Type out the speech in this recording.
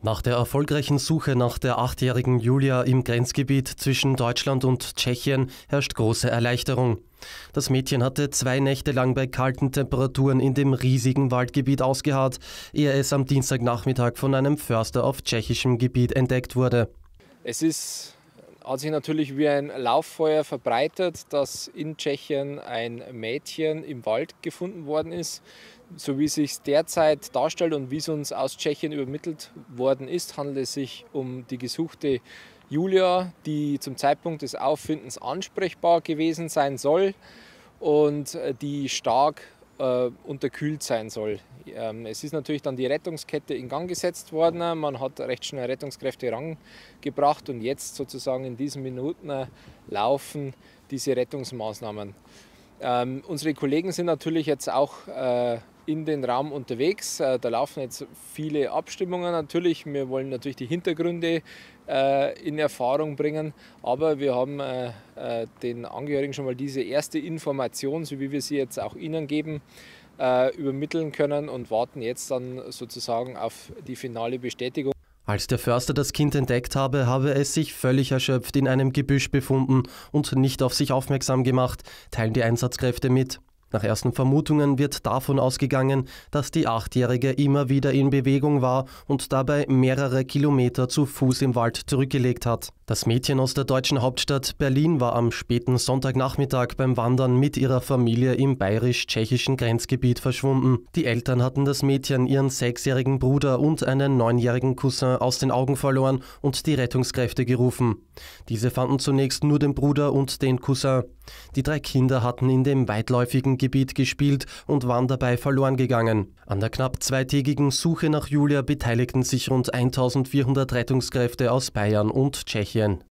Nach der erfolgreichen Suche nach der achtjährigen Julia im Grenzgebiet zwischen Deutschland und Tschechien herrscht große Erleichterung. Das Mädchen hatte zwei Nächte lang bei kalten Temperaturen in dem riesigen Waldgebiet ausgeharrt, ehe es am Dienstagnachmittag von einem Förster auf tschechischem Gebiet entdeckt wurde. Es ist hat sich natürlich wie ein Lauffeuer verbreitet, dass in Tschechien ein Mädchen im Wald gefunden worden ist. So wie es sich derzeit darstellt und wie es uns aus Tschechien übermittelt worden ist, handelt es sich um die gesuchte Julia, die zum Zeitpunkt des Auffindens ansprechbar gewesen sein soll und die stark äh, unterkühlt sein soll. Ähm, es ist natürlich dann die Rettungskette in Gang gesetzt worden. Man hat recht schnell Rettungskräfte rangebracht und jetzt sozusagen in diesen Minuten äh, laufen diese Rettungsmaßnahmen. Ähm, unsere Kollegen sind natürlich jetzt auch äh, in den Raum unterwegs. Äh, da laufen jetzt viele Abstimmungen natürlich. Wir wollen natürlich die Hintergründe äh, in Erfahrung bringen, aber wir haben äh, den Angehörigen schon mal diese erste Information, so wie wir sie jetzt auch Ihnen geben, übermitteln können und warten jetzt dann sozusagen auf die finale Bestätigung. Als der Förster das Kind entdeckt habe, habe es sich völlig erschöpft in einem Gebüsch befunden und nicht auf sich aufmerksam gemacht, teilen die Einsatzkräfte mit. Nach ersten Vermutungen wird davon ausgegangen, dass die Achtjährige immer wieder in Bewegung war und dabei mehrere Kilometer zu Fuß im Wald zurückgelegt hat. Das Mädchen aus der deutschen Hauptstadt Berlin war am späten Sonntagnachmittag beim Wandern mit ihrer Familie im bayerisch-tschechischen Grenzgebiet verschwunden. Die Eltern hatten das Mädchen, ihren sechsjährigen Bruder und einen neunjährigen Cousin aus den Augen verloren und die Rettungskräfte gerufen. Diese fanden zunächst nur den Bruder und den Cousin. Die drei Kinder hatten in dem weitläufigen Gebiet gespielt und waren dabei verloren gegangen. An der knapp zweitägigen Suche nach Julia beteiligten sich rund 1400 Rettungskräfte aus Bayern und Tschechien.